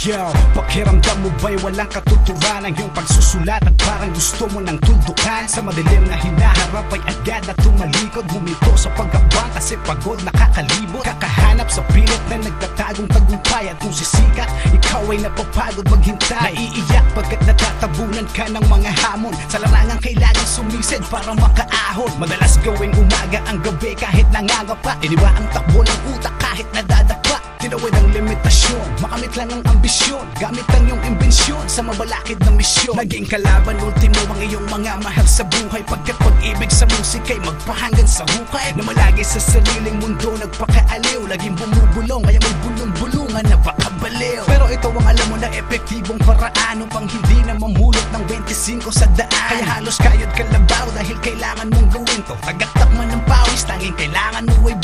Yo, pakiramdam mo ba'y walang katuturan? Ang iyong pagsusulat at parang gusto mo ng tuldukan. Sa madilim na hinaharap ay agad na tumalikod. Humito sa pagkabang kasi pagod nakakalibot. Kakahanap sa pilit na nagtatagong tagumpay At kung sisikat, ikaw ay napapagod maghintay. Naiiyak pagkat natatabunan ka ng mga hamon. Sa larangan kailangan sumisid para makaahon. Madalas gawing umaga ang gabi kahit nangangapa Iniwa ang takbo ng utak kahit nadadapa Makamit lang ang ambisyon. Gamit ang iyong imbensyon Sa mabalakid na misyon. Naging kalaban ultimo ang iyong mga mahal sa buhay. Pagkat pag-ibig sa musika'y magpahanggan sa hukay. Na malagi sa sariling mundo nagpakaaliw. Laging bumubulong kaya may bulong-bulungan na pakabaliw Pero ito ang alam mo na epektibong paraan Upang hindi na mamulot ng 25 sa daan. Kaya halos kayod kalabaw dahil kailangan mong gawin to. Tagaktak man ng pawis tanging kailangan mo ay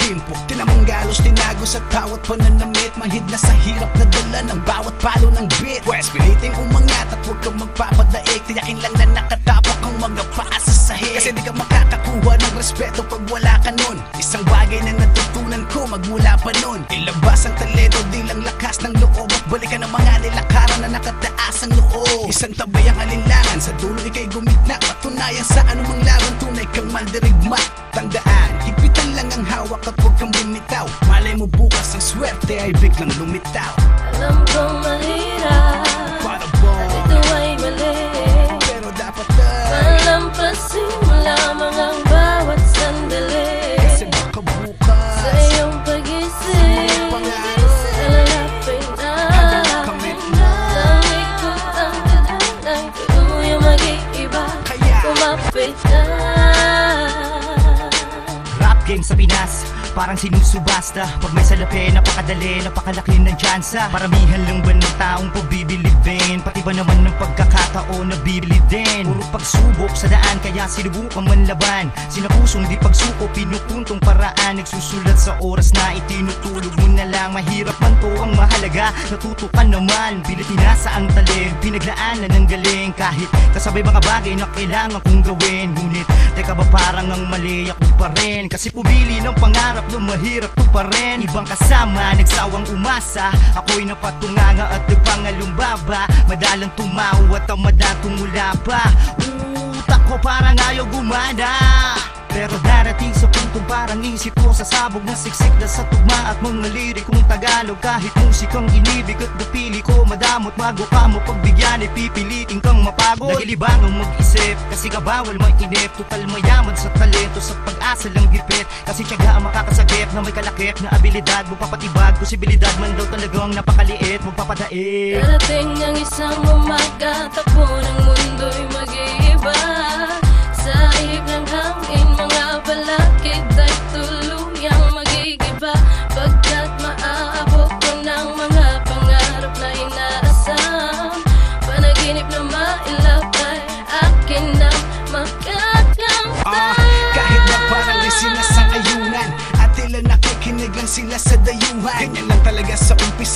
galos tinago sa tawat pananamit. Manhid na sa hirap na dala ng bawat palo ng beat Pwes piliting umangat at huwag kang magpapadaig. Tiyakin lang na nakatapak ang mga paa sa sahig. Kasi di ka makakakuha ng respeto pag wala ka nun. Isang bagay na natutunan ko magmula pa nun. Ilabas ang talento, di lang lakas ng loob. At balikan ang mga nilakaran na nakataas ang loob. Isang tabay ang alinlangan, sa dulo ikay gumitna Patunayan sa anumang laban, tunay kang mandirigma Malay mo bukas ang swerte ay biglang lumitaw. Alam kong mahirap Para ba? Ito ay mali. Pero dapat ay Palampasin mo lamang ang bawat sandali. Kasi baka bukas. Sa iyong pag-isip game sa Pinas Parang sinusubasta. Pag may salapi, napakadali, napakalaki ng tsansa Paramihan lang ba ng taong pabibilibin? Pati ba naman ng pagkakataon na bibili din Puro pagsubok sa daan, kaya sinubukan man laban. Sinapusong di pagsuko, pinupuntong paraan. Nagsusulat sa oras na itinutulog mo na lang. Mahirap man to ang mahalaga, natuto ka naman. Pilipinas ang talim, pinaglaanan ng galing. Kahit kasabay mga bagay na kailangan kong gawin. Ngunit, teka ba parang ang mali ako pa rin. Kasi pumili ng pangarap na mahirap to pa rin. Ibang kasama, nagsawang umasa. Ako'y napatunganga at nagpangalumbaba. Madalang tumaw at ang madatong mula pa. Utak ko parang ayaw gumana pero darating sa puntong parang isip ko Sasabog na siksik na sa tugma at mga lirikong Tagalog. Kahit musikang inibig at napili ko Madamot bago ka mo pagbigyan ay pipilitin kang mapagod. Dahil ibang ang mag-isip kasi ka bawal mainip. Total mayaman sa talento sa pag-asa lang gipit. Kasi tiyaga ang makakasagip na may kalakip na abilidad. Magpapatibag, posibilidad man daw talagang napakaliit. Magpapadaig. Darating ang isang umaga Takbo ng mundo'y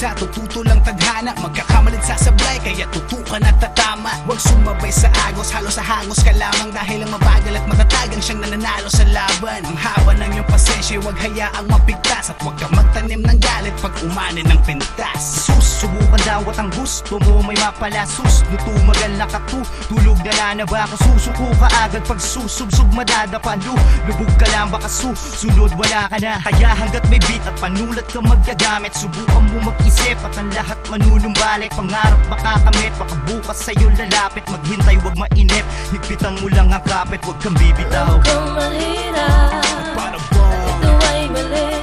sa umpisa, kaya tutukan at tatama Huwag sumabay sa agos, halos sa hangos ka lamang Dahil ang mabagal at matatagang siyang nananalo sa laban. Ang haba ng iyong pasensya, huwag hayaang mapigtas At huwag kang magtanim ng galit pag umanin ng pintas. Susubukan daw at ang gusto mo may mapalasus. Nutumagal na katu, tulog na na ba ako? Susuko ka agad pag susubsub madadapalu Lubog ka lang baka susunod wala ka na. Kaya hanggat may beat at panulat ka magagamit Subukan mo mag-isip at ang lahat manunumbalik Pangarap makakamit, bukas sa'yo lalapit. Maghintay wag mainip, higpitan mo lang ang kapit Huwag kang bibitaw. Alam kong mahirap? Ito ay mali